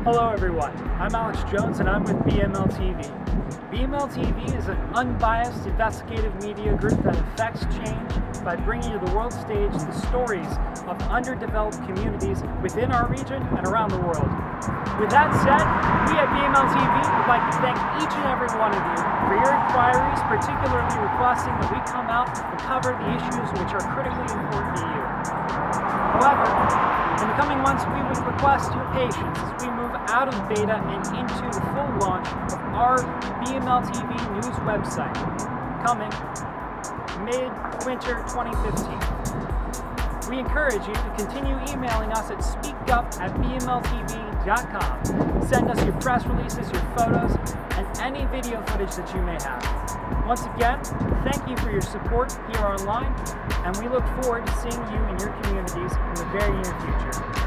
Hello everyone, I'm Alex Jones and I'm with BML TV. BML TV is an unbiased investigative media group that affects change by bringing to the world stage the stories of underdeveloped communities within our region and around the world. With that said, we at BML TV would like to thank each and every one of you for your inquiries, particularly requesting that we come out and cover the issues which are critically important to you. However, in the coming months, we would request your patience as we move out of beta and into the full launch of our BML TV news website, coming mid-winter 2015. We encourage you to continue emailing us at speakup at bmltv.com. Send us your press releases, your photos, and any video footage that you may have. Once again, thank you for your support here online, and we look forward to seeing you in your communities in the very near future.